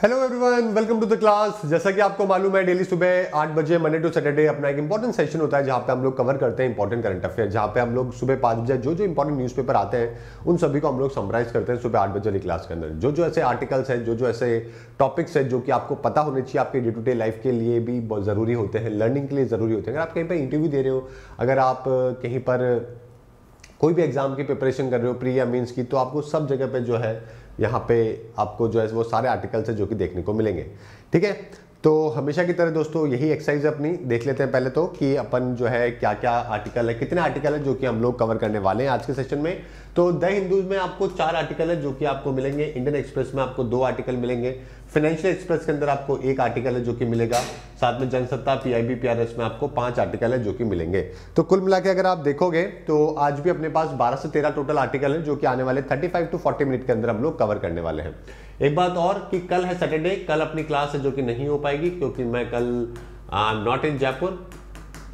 Hello everyone welcome to the class जैसा कि आपको मालूम है डेली सुबह आठ बजे मंडे टू सैटरडे अपना एक इंपॉर्टेंट सेशन होता है, जहाँ पे हम लोग कवर करते हैं इंपॉर्टेंट करंट अफेयर जहाँ पे हम लोग सुबह पाँच बजे, जो जो इंपॉर्टेंट न्यूज़पेपर आते हैं, उन सभी को हम लोग समराइज करते हैं सुबह आठ बजे वाली क्लास के अंदर। जो जो ऐसे आर्टिकल्स हैं, जो जो ऐसे टॉपिक्स हैं, जो कि आपको पता होने चाहिए आपके डे टू डे लाइफ के लिए भी बहुत ज़रूरी होते हैं लर्निंग के लिए ज़रूरी होते हैं। अगर आप कहीं पर इंटरव्यू दे रहे हो, अगर आप कहीं पर कोई भी एग्ज़ाम की प्रिपरेशन कर रहे हो प्री या मीन्स की तो आपको सब जगह पर जो है यहाँ पे आपको जो है वो सारे आर्टिकल्स है जो कि देखने को मिलेंगे। ठीक है? तो हमेशा की तरह दोस्तों, यही एक्सरसाइज अपनी। देख लेते हैं पहले तो कि अपन जो है क्या क्या आर्टिकल है, कितने आर्टिकल है जो कि हम लोग कवर करने वाले हैं आज के सेशन में। तो द हिंदूज में आपको चार आर्टिकल है जो कि आपको मिलेंगे। इंडियन एक्सप्रेस में आपको दो आर्टिकल मिलेंगे। फाइनेंशियल एक्सप्रेस के अंदर आपको एक आर्टिकल है जो कि मिलेगा। साथ में जनसत्ता पीआईबी पीआरएस में आपको पाँच आर्टिकल है जो कि मिलेंगे। तो कुल मिला अगर आप देखोगे तो आज भी अपने पास 12 से 13 टोटल आर्टिकल है जो कि आने वाले 35 टू 40 मिनट के अंदर हम लोग कवर करने वाले हैं। एक बात और कि कल है सैटरडे कल अपनी क्लास है जो कि नहीं हो पाएगी क्योंकि मैं कल नॉट इन जयपुर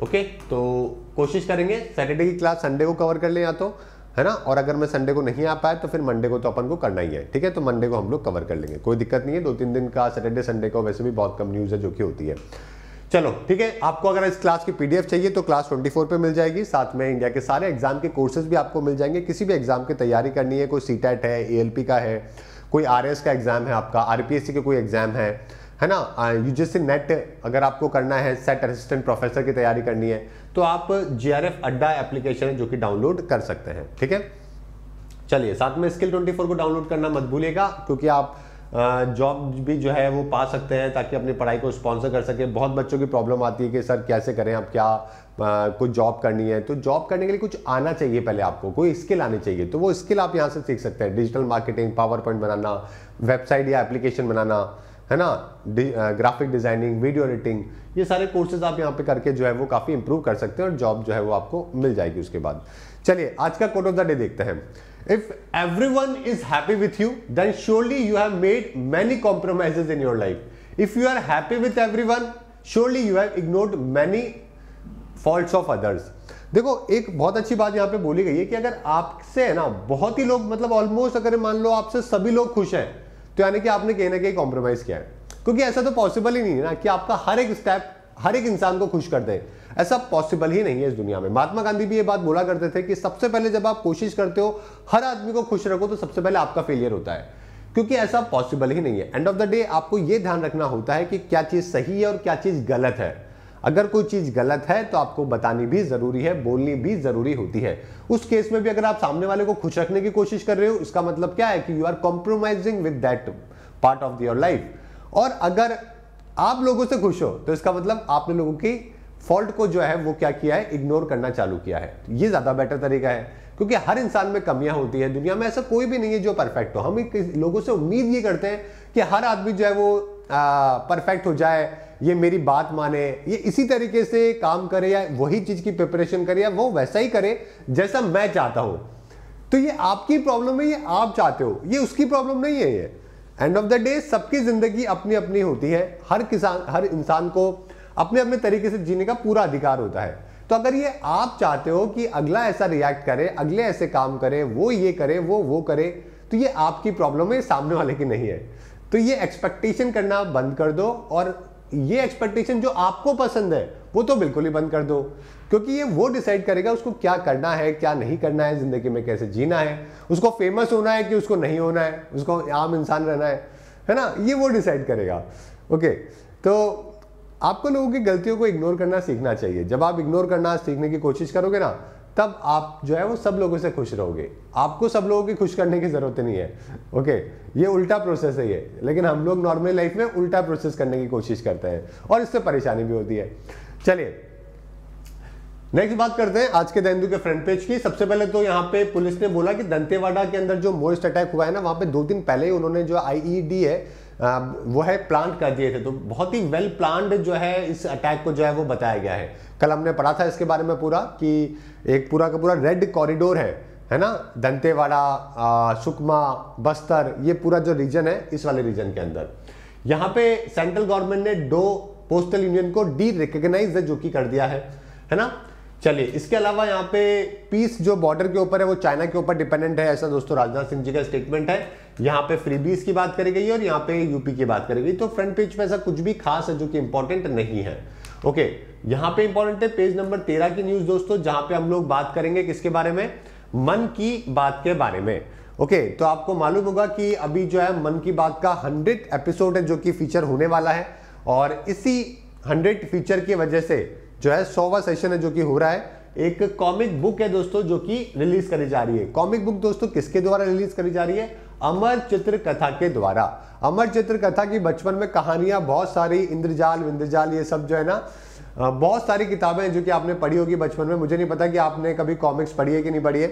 ओके तो कोशिश करेंगे सैटरडे की क्लास संडे को कवर कर ले या तो। है ना? और अगर मैं संडे को नहीं आ पाया तो फिर मंडे को तो अपन को करना ही है, ठीक है? तो मंडे को हम लोग कवर कर लेंगे। कोई दिक्कत नहीं है दो तीन दिन का सैटरडे संडे को वैसे भी बहुत कम न्यूज़ है जो कि होती है। चलो, ठीक है? आपको अगर इस क्लास की पीडीएफ चाहिए तो क्लास 24 पे मिल जाएगी। साथ में इंडिया के सारे एग्ज़ाम के कोर्सेज भी आपको मिल जाएँगे। किसी भी एग्ज़ाम की तैयारी करनी है, कोई सी है एएलपी का है, कोई आरएस का एग्ज़ाम है आपका आरपीएससी का कोई एग्ज़ाम है है ना? यूजीसी नेट अगर आपको करना है सेट असिस्टेंट प्रोफेसर की तैयारी करनी है तो आप जीआरएफ अड्डा एप्लीकेशन है जो कि डाउनलोड कर सकते हैं ठीक है? चलिए साथ में स्किल 24 को डाउनलोड करना मत भूलिएगा क्योंकि आप जॉब भी जो है वो पा सकते हैं ताकि अपनी पढ़ाई को स्पॉन्सर कर सके। बहुत बच्चों की प्रॉब्लम आती है कि सर कैसे करें आप? क्या आ, कुछ जॉब करनी है? तो जॉब करने के लिए कुछ आना चाहिए पहले आपको कोई स्किल आनी चाहिए। तो वो स्किल आप यहाँ से सीख सकते हैं। डिजिटल मार्केटिंग पावर पॉइंट बनाना वेबसाइट या एप्लीकेशन बनाना है ना? ग्राफिक डिज़ाइनिंग वीडियो एडिटिंग ये सारे कोर्सेज आप यहाँ पे करके जो है वो काफ़ी इंप्रूव कर सकते हैं और जॉब जो है वो आपको मिल जाएगी उसके बाद। चलिए, आज का कोट ऑफ़ द डे देखते हैं। If everyone is happy with you then surely you have made many compromises in your life if you are happy with everyone surely you have ignored many faults of others देखो, एक बहुत अच्छी बात यहाँ पे बोली गई है कि अगर आपसे है ना, बहुत ही लोग मतलब ऑलमोस्ट अगर मान लो आपसे सभी लोग खुश हैं तो यानी कि आपने कहीं ना कहीं कॉम्प्रोमाइज किया है। क्योंकि ऐसा तो पॉसिबल ही नहीं है ना कि आपका हर एक स्टेप हर एक इंसान को खुश कर दे। ऐसा पॉसिबल ही नहीं है इस दुनिया में। महात्मा गांधी भी ये बात बोला करते थे कि सबसे पहले जब आप कोशिश करते हो, हर आदमी को खुश रखो तो सबसे पहले आपका फेलियर होता है। क्योंकि ऐसा पॉसिबल ही नहीं है। एंड ऑफ़ द डे आपको यह ध्यान रखना होता है कि क्या चीज़ सही है और क्या चीज़ गलत है। अगर कोई चीज़ गलत है तो आपको बतानी भी ज़रूरी है, बोलनी भी ज़रूरी होती है। उस केस में भी अगर आप सामने वाले को खुश रखने की कोशिश कर रहे हो इसका मतलब क्या है कि you are compromising with that part of your life और अगर आप लोगों से खुश हो तो इसका मतलब आपने लोगों की फॉल्ट को जो है, वो क्या किया है इग्नोर करना चालू किया है। ये ज़्यादा बेटर तरीका है, क्योंकि हर इंसान में कमियाँ होती है। दुनिया में ऐसा कोई भी नहीं है जो परफेक्ट हो। हम लोगों से उम्मीद ये करते हैं कि हर आदमी जो है, वो परफेक्ट हो जाए, ये मेरी बात माने, ये इसी तरीके से काम करे या वही चीज़ की प्रिपरेशन करे या वो वैसा ही करे जैसा मैं चाहता हूँ। तो ये आपकी प्रॉब्लम है, ये आप चाहते हो, ये उसकी प्रॉब्लम नहीं है ये। एंड ऑफ़ द डे सबकी ज़िंदगी अपनी अपनी होती है, हर किसान, हर इंसान को अपने अपने तरीके से जीने का पूरा अधिकार होता है। तो अगर ये आप चाहते हो कि अगला ऐसा रिएक्ट करे, अगले ऐसे काम करे, वो ये करे, वो वो करे तो ये आपकी प्रॉब्लम है सामने वाले की नहीं है। तो ये एक्सपेक्टेशन करना बंद कर दो और ये एक्सपेक्टेशन जो आपको पसंद है, वो तो बिल्कुल ही बंद कर दो। क्योंकि ये वो डिसाइड करेगा उसको क्या करना है, क्या नहीं करना है ज़िंदगी में, कैसे जीना है। उसको फ़ेमस होना है कि उसको नहीं होना है, उसको आम इंसान रहना है है ना? ये वो डिसाइड करेगा। ओके तो आपको लोगों की गलतियों को इग्नोर करना सीखना चाहिए। जब आप इग्नोर करना सीखने की कोशिश करोगे ना तब आप जो है वो सब लोगों से खुश रहोगे। आपको सब लोगों की खुश करने की ज़रूरत नहीं है। ओके? ये उल्टा प्रोसेस है ये। लेकिन हम लोग नॉर्मल लाइफ में उल्टा प्रोसेस करने की कोशिश करते हैं और इससे परेशानी भी होती है। चलिए नेक्स्ट बात करते हैं आज के दैंदू के फ्रंट पेज की। सबसे पहले तो यहाँ पे पुलिस ने बोला कि दंतेवाड़ा के अंदर जो मोस्ट अटैक हुआ है ना, वहाँ पे दो दिन पहले ही उन्होंने जो आईईडी है वो है प्लांट कर दिए थे तो बहुत ही वेल प्लान्ड जो है, इस अटैक को जो है वो बताया गया है। कल हमने पढ़ा था इसके बारे में पूरा कि एक पूरा का पूरा रेड कॉरिडोर है है ना? दंतेवाड़ा सुकमा, बस्तर, ये पूरा जो रीजन है, इस वाले रीजन के अंदर। यहाँ पे सेंट्रल गवर्नमेंट ने दो पोस्टल यूनियन को डी रिकग्नाइज जो कि कर दिया है है ना? चलिए, इसके अलावा यहाँ पे पीस जो बॉर्डर के ऊपर है, वो चाइना के ऊपर डिपेंडेंट है, ऐसा दोस्तों राजनाथ सिंह जी का स्टेटमेंट है। यहाँ पे फ्रीबीज की बात करी गई और यहाँ पे यूपी की बात करी गई। तो फ्रंट पेज पे ऐसा कुछ भी खास है जो कि इंपॉर्टेंट नहीं है। ओके यहाँ पे इंपॉर्टेंट है पेज नंबर तेरह की न्यूज़ दोस्तों, जहाँ पे हम लोग बात करेंगे किसके बारे में? मन की बात के बारे में। ओके तो आपको मालूम होगा कि अभी जो है मन की बात का हंड्रेड एपिसोड है जो कि फीचर होने वाला है। और इसी हंड्रेड फीचर की वजह से जो है सौवा सेशन है जो कि हो रहा है। एक कॉमिक बुक है दोस्तों जो कि रिलीज़ करी जा रही है। कॉमिक बुक दोस्तों किसके द्वारा रिलीज़ करी जा रही है? अमर चित्र कथा के द्वारा। अमर चित्र कथा की बचपन में कहानियाँ बहुत सारी, इंद्रजाल, विंद्रजाल, ये सब जो है ना बहुत सारी किताबें हैं जो कि आपने पढ़ी होगी बचपन में। मुझे नहीं पता कि आपने कभी कॉमिक्स पढ़ी है कि नहीं पढ़ी है,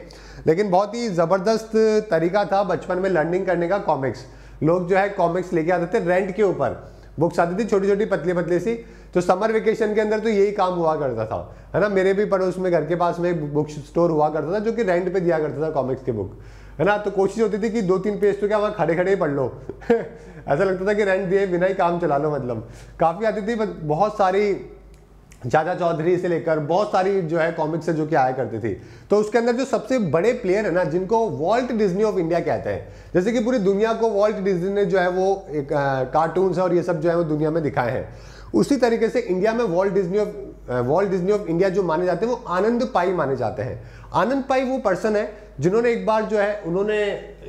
लेकिन बहुत ही ज़बरदस्त तरीका था बचपन में लर्निंग करने का कॉमिक्स लोग जो है कॉमिक्स लेके आते थे रेंट के ऊपर। बुक्स आती थी छोटी छोटी पतली पतली सी। तो समर वेकेशन के अंदर तो यही काम हुआ करता था। है ना, मेरे भी पड़ोस में, घर के पास में एक बुक स्टोर हुआ करता था जो कि रेंट पे दिया करता था कॉमिक्स की बुक है ना? तो कोशिश होती थी कि दो तीन पेज तो क्या वहाँ खड़े खड़े ही पढ़ लो। ऐसा लगता था कि रेंट दिए बिना ही काम चला लो मतलब। काफ़ी आती थी बहुत सारी चाचा चौधरी से लेकर बहुत सारी जो है कॉमिक्स है जो कि आया करती थी। तो उसके अंदर जो सबसे बड़े प्लेयर है ना, जिनको वॉल्ट डिज्नी ऑफ़ इंडिया कहते हैं। जैसे कि पूरी दुनिया को वॉल्ट डिज्नी ने जो है वो एक कार्टून्स और ये सब जो है वो दुनिया में दिखाए हैं। उसी तरीके से इंडिया में Walt Disney of Walt Disney of India जो माने जाते हैं, वो आनंद पाई माने जाते हैं। आनंद पाई वो पर्सन है जिन्होंने एक बार जो है, उन्होंने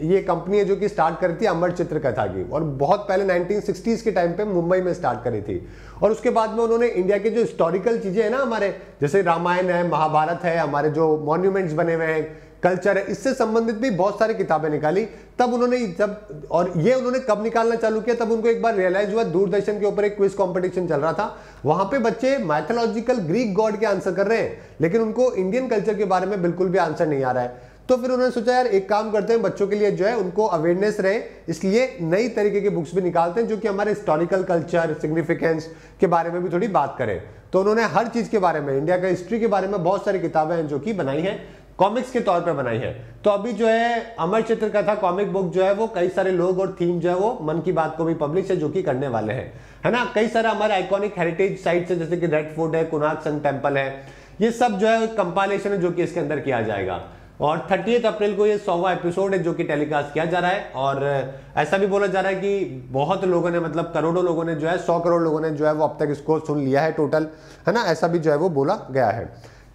ये कंपनी है जो कि स्टार्ट करी थी अमर चित्र कथा की। और बहुत पहले 1960s के टाइम पे मुंबई में स्टार्ट करी थी। और उसके बाद में उन्होंने इंडिया के जो हिस्टोरिकल चीज़ें हैं ना हमारे, जैसे रामायण है, महाभारत है, हमारे जो मॉन्यूमेंट्स बने हुए हैं कल्चर है, इससे संबंधित भी बहुत सारी किताबें निकाली। तब उन्होंने जब और ये उन्होंने कब निकालना चालू किया, तब उनको एक बार रियलाइज़ हुआ, दूरदर्शन के ऊपर एक क्विज कंपटीशन चल रहा था। वहाँ पे बच्चे मैथोलॉजिकल ग्रीक गॉड के आंसर कर रहे हैं, लेकिन उनको इंडियन कल्चर के बारे में बिल्कुल भी आंसर नहीं आ रहा है। तो फिर उन्होंने सोचा, यार, एक काम करते हैं, बच्चों के लिए जो है, उनको अवेयरनेस रहे। इसलिए नई तरीके की बुक्स भी निकालते हैं, जो कि हमारे हिस्टोरिकल कल्चर सिग्निफिकेंस के बारे में भी थोड़ी बात करें। तो उन्होंने हर चीज़ के बारे में इंडिया का हिस्ट्री के बारे में बहुत सारी किताबें हैं, जो कि बनाई है कॉमिक्स के तौर पर बनाई है। तो अभी जो है, अमर चित्र कथा कॉमिक बुक जो है, वो कई सारे लोग और थीम जो है, वो मन की बात को भी पब्लिश है, जो कि करने वाले हैं। है ना? कई सारे हमारे आइकॉनिक हेरिटेज साइट है, जैसे कि रेड फोर्ट है कुनाक सन टेंपल है। ये सब जो है कंपाइलेशन है, जो कि इसके अंदर किया जाएगा। और थर्टी अप्रैल को ये सौवा एपिसोड है जो कि टेलीकास्ट किया जा रहा है और ऐसा भी बोला जा रहा है कि बहुत लोगों ने मतलब करोड़ों लोगों ने जो है, सौ करोड़ लोगों ने जो है वो अब तक इसको सुन लिया है टोटल है ना? ऐसा भी जो है वो बोला गया है।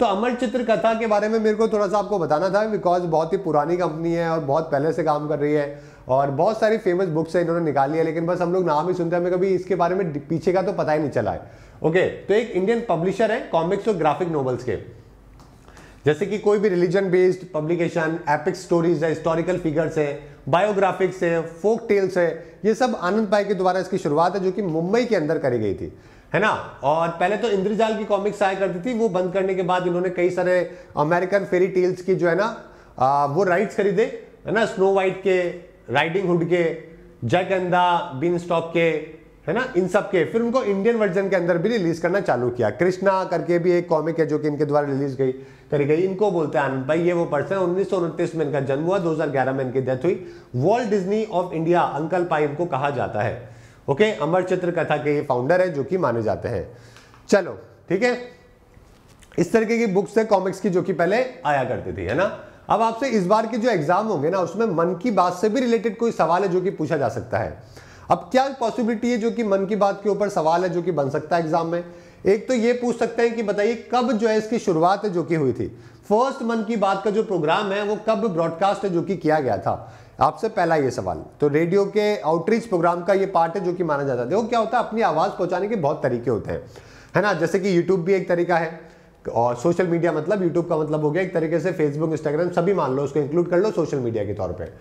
तो अमर चित्र कथा के बारे में मेरे को थोड़ा सा आपको बताना था बिकॉज़ बहुत ही पुरानी कंपनी है और बहुत पहले से काम कर रही है और बहुत सारी फ़ेमस बुक्स है, इन्होंने निकाली है लेकिन बस हम लोग नाम ही सुनते हैं, हमें कभी इसके बारे में पीछे का तो पता ही नहीं चला है। ओके तो एक इंडियन पब्लिशर है कॉमिक्स और ग्राफिक नॉवल्स के। जैसे कि कोई भी religion based publication epic stories है हिस्टोरिकल फिगर्स है बायोग्राफिक्स है फोक टेल्स है ये सब आनंद पाई के द्वारा इसकी शुरुआत है जो कि मुंबई के अंदर करी गई थी। है ना? और पहले तो इंद्रजाल की कॉमिक्स आया करती थी वो बंद करने के बाद इन्होंने कई सारे अमेरिकन फेरी टेल्स की जो है ना आ, वो राइट्स खरीदे है ना? स्नो वाइट के राइडिंग हुड के जग अंदा बीन स्टॉक के है ना? इन सब के। फिर उनको इंडियन वर्जन के अंदर भी रिलीज़ करना चालू किया। कृष्णा करके भी एक कॉमिक है जो कि इनके द्वारा रिलीज़ गई, करी गई। इनको बोलते हैं आनंद भाई, ये वो पर्सन उन्नीस में इनका जन्म हुआ 2011 में इनकी डेथ हुई। World Disney of India uncle Pai इनको कहा जाता है। ओके अमर चित्र कथा के ये फाउंडर है, जो कि माने जाते हैं। चलो, ठीक है? इस तरीके की बुक्स है कॉमिक्स की, जो कि पहले आया करती थी, है ना? अब आपसे इस बार के जो एग्ज़ाम होंगे ना, उसमें मन की बात से भी रिलेटेड कोई सवाल है, जो कि पूछा जा सकता है। अब क्या पॉसिबिलिटी है जो कि मन की बात के ऊपर सवाल है जो कि बन सकता है एग्ज़ाम में? एक तो ये पूछ सकते हैं कि बताइए कब जो है इसकी शुरुआत है जो कि हुई थी। फ़र्स्ट मन की बात का जो प्रोग्राम है वो कब ब्रॉडकास्ट है जो कि किया गया था? आपसे पहला ये सवाल। तो रेडियो के आउटरीच प्रोग्राम का ये पार्ट है जो कि माना जाता है। देखो क्या होता है, अपनी आवाज़ पहुँचाने के बहुत तरीके होते हैं। है ना? जैसे कि यूट्यूब भी एक तरीका है। और सोशल मीडिया मतलब यूट्यूब का मतलब हो गया एक तरीके से फेसबुक इंस्टाग्राम सभी मान लो, उसको इंक्लूड कर लो सोशल मीडिया के तौर पर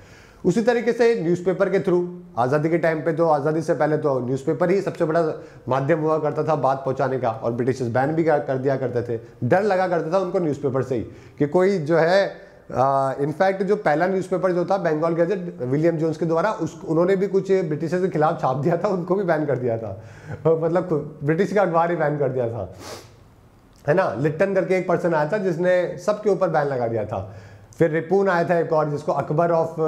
उसी तरीके से न्यूज़पेपर के थ्रू आज़ादी के टाइम पे तो आज़ादी से पहले तो न्यूज़पेपर ही सबसे बड़ा माध्यम हुआ करता था बात पहुँचाने का और ब्रिटिश बैन भी कर दिया करते थे। डर लगा करता था उनको न्यूज़पेपर से ही कि कोई जो है इनफैक्ट जो पहला न्यूज़पेपर जो था बंगाल गैजेट विलियम जोन्स के द्वारा, उस, उन्होंने भी कुछ ब्रिटिश के खिलाफ छाप दिया था, उनको भी बैन कर दिया था। मतलब ब्रिटिश का अखबार ही बैन कर दिया था। है ना? लिट्टन करके एक पर्सन आया था जिसने सबके ऊपर बैन लगा दिया था। फिर रिपून आया था एक और जिसको अकबर ऑफ़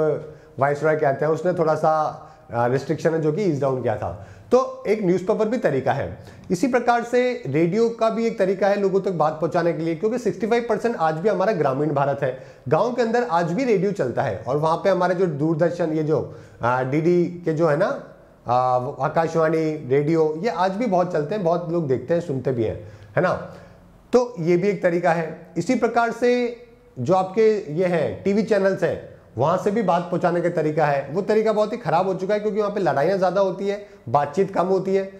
वाइस रॉय कहते हैं, उसने थोड़ा सा रिस्ट्रिक्शन है जो कि ईज डाउन किया था। तो एक न्यूज़पेपर भी तरीका है। इसी प्रकार से रेडियो का भी एक तरीका है लोगों तक तो बात पहुँचाने के लिए, क्योंकि 65 परसेंट आज भी हमारा ग्रामीण भारत है। गाँव के अंदर आज भी रेडियो चलता है और वहाँ पे हमारे जो दूरदर्शन, ये जो डीडी के जो है ना आकाशवाणी रेडियो ये आज भी बहुत चलते हैं, बहुत लोग देखते हैं, सुनते भी हैं, है ना? तो ये भी एक तरीका है। इसी प्रकार से जो आपके ये हैं टीवी चैनल्स हैं वहाँ से भी बात पहुँचाने का तरीका है। वो तरीका बहुत ही खराब हो चुका है क्योंकि वहाँ पे लड़ाइयाँ ज़्यादा होती है, बातचीत कम होती है।